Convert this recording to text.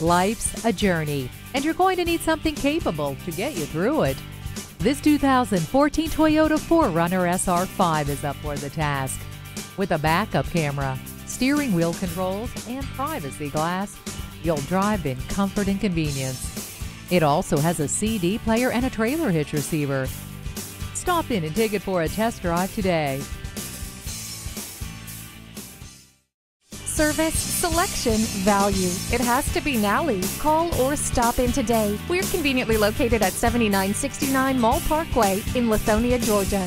Life's a journey, and you're going to need something capable to get you through it. This 2014 Toyota 4Runner SR5 is up for the task. With a backup camera, steering wheel controls, and privacy glass, you'll drive in comfort and convenience. It also has a CD player and a trailer hitch receiver. Stop in and take it for a test drive today. Service, selection, value. It has to be Nalley. Call or stop in today. We're conveniently located at 7969 Mall Parkway in Lithonia, Georgia.